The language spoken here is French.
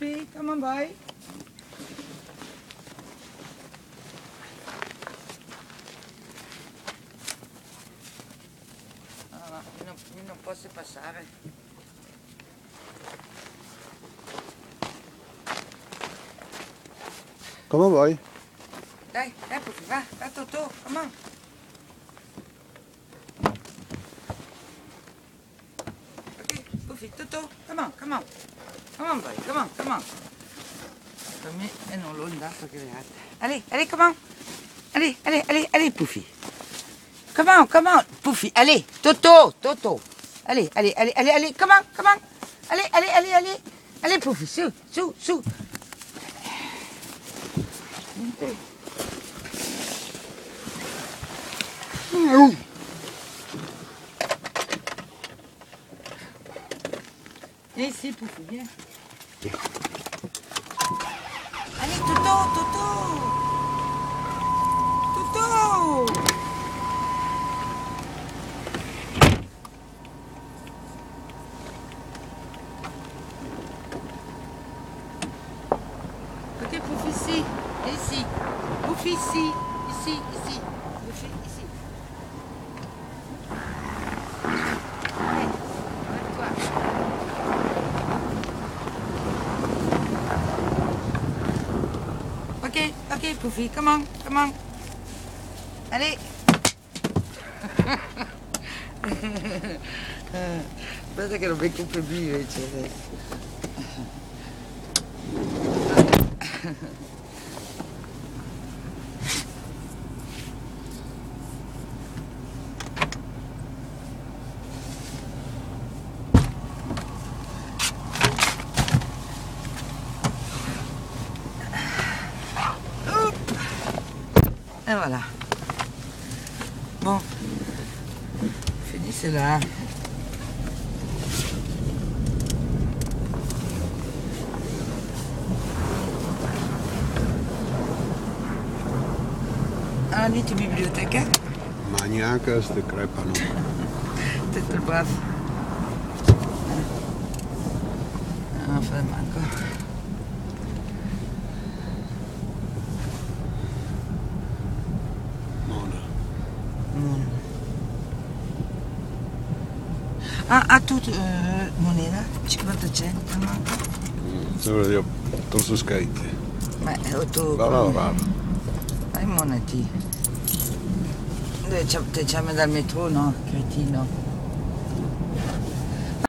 Lutfi, Camambai. Ah, não, não posso passar. Eh. como vai dai, por favor, vai Totô, come on. ok Goofy, Toto come on, come on. Come on boy, come on, come on. Allez, allez, come on. Allez, allez, allez, allez on, come on. Poofy, allez, Toto, Toto. Allez, allez, allez, allez, allez, come on. Allez, allez, allez, allez. Allez Poofy, su, su, su. Viens ici, Poufou, viens. Allez, Toto, Toto Toto Ok, Pouf, ici. Et ici. Pouf, ici. Ici, ici. Pouf, ici. Okay, okay, kom come on, come on. Allez. ik che non mi compri weet je. Et voilà. Bon. Finissez là. Ah, niet de bibliotheek, hè? Maniacas te crepano. Le brave. Enfin, encore. А, а тут е, вони, да? Чи квартиче? Sembra di Torsuscaite. Ma eh, è otto. No, no, no. Ai monati. Dove c'è, c'è dal metro, no? Cretino.